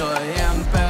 I am.